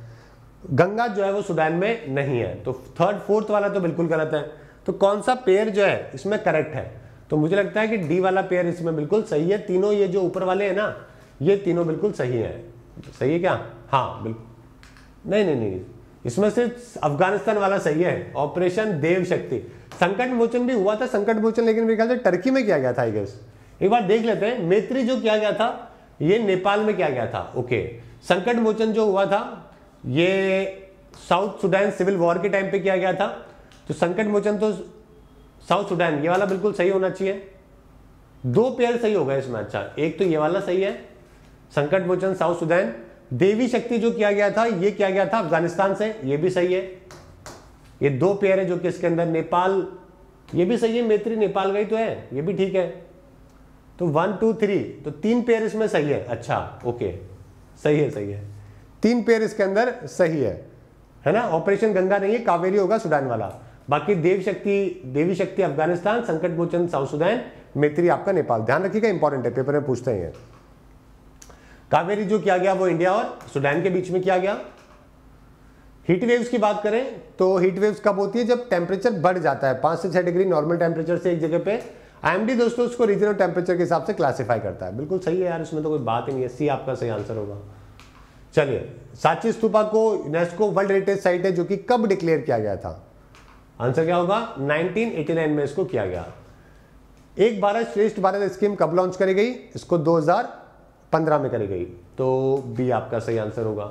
गंगा जो है वो सुडान में नहीं है। तो थर्ड फोर्थ वाला तो बिल्कुल गलत है। तो कौन सा पेयर जो है, इसमें करेक्ट है? तो मुझे लगता है कि डी वाला पेयर इसमें बिल्कुल सही है। तीनों ये जो ऊपर वाले हैं ना, ये तीनों बिल्कुल सही है। सही है क्या? हाँ बिल्कुल। नहीं नहीं नहीं। इसमें से अफ़गानिस्तान वाला सही है। ऑपरेशन देव शक्ति संकट मोचन भी हुआ था, संकट मोचन, लेकिन मेरे ख्याल से टर्की में किया गया था आई गेस एक बार देख लेते हैं, मैत्री जो किया गया था, ये नेपाल में किया गया था। ओके संकट मोचन जो हुआ था, ये साउथ सुडान सिविल वॉर के टाइम पे किया गया था। तो संकट मोचन तो साउथ सुडान, ये वाला बिल्कुल सही होना चाहिए। दो पेयर सही होगा इसमें अच्छा। एक तो ये वाला सही है। संकट मोचन, साउथ सुडान। देवी शक्ति जो किया गया था, ये किया गया था अफ़गानिस्तान से, ये भी सही है। ये दो पेयर है जो कि इसके अंदर नेपाल, ये भी सही है, मैत्री नेपाल गई तो है, ये भी ठीक है। तो वन टू थ्री तो तीन पेयर इसमें सही है। अच्छा ओके सही है सही है। तीन पेयर इसके अंदर सही है। है ना? ऑपरेशन गंगा नहीं है, कावेरी होगा सुडान वाला। बाकी देव शक्ति, देवी शक्ति अफ़गानिस्तान, संकट मोचन साउथ सुडान मैत्री आपका नेपाल। ध्यान रखिएगा इंपॉर्टेंट है पेपर में पूछते हैं कावेरी जो किया गया वो इंडिया और सुडान के बीच में किया गया। हीट वेव्स की बात करें तो हीट वेव्स कब होती है? जब टेम्परेचर बढ़ जाता है। पाँच से छह डिग्री नॉर्मल टेम्परेचर से एक जगह पे। आईएमडी दोस्तों उसको रीजनल टेम्परेचर के हिसाब से क्लासिफाई करता है। बिल्कुल सही है यार, इसमें तो कोई बात ही नहीं है। सी आपका सही आंसर होगा। चलिए, साची स्तूपा को यूनेस्को वर्ल्ड हेरिटेज साइट है, जो कि कब डिक्लेयर किया गया था? आंसर क्या होगा? 1989 में इसको किया गया। एक भारत श्रेष्ठ भारत स्कीम कब लॉन्च करी गई? इसको 2015 में करी गई। तो बी आपका सही आंसर होगा।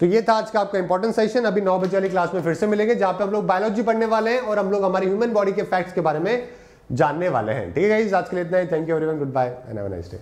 तो ये था आज का आपका इंपॉर्टेंट सेशन अभी नौ बजे वाली क्लास में फिर से मिलेंगे, जहाँ पे हम लोग बायोलॉजी पढ़ने वाले हैं और हम लोग हमारे ह्यूमन बॉडी के फैक्ट्स के बारे में जानने वाले हैं। ठीक है आज के लिए इतना ही। Thank you everyone good bye and have nice day